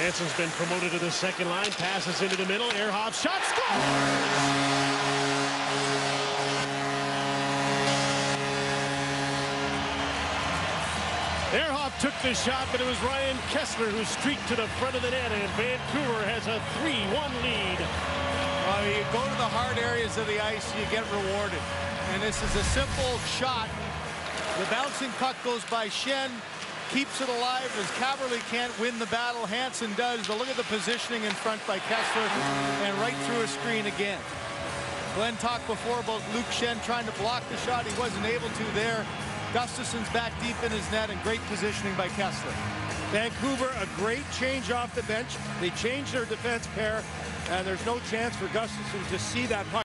Hansen's been promoted to the second line. Passes into the middle. Ehrhoff shot. Score! Ehrhoff took the shot, but it was Ryan Kesler who streaked to the front of the net, and Vancouver has a 3-1 lead. You go to the hard areas of the ice, you get rewarded. And this is a simple shot. The bouncing puck goes by Schenn, keeps it alive as Kaberle can't win the battle. Hansen does, but look at the positioning in front by Kesler and right through a screen again. Glenn talked before about Luke Schenn trying to block the shot. He wasn't able to there. Gustavsson's back deep in his net and great positioning by Kesler. Vancouver, a great change off the bench. They changed their defense pair, and there's no chance for Gustavsson to see that puck.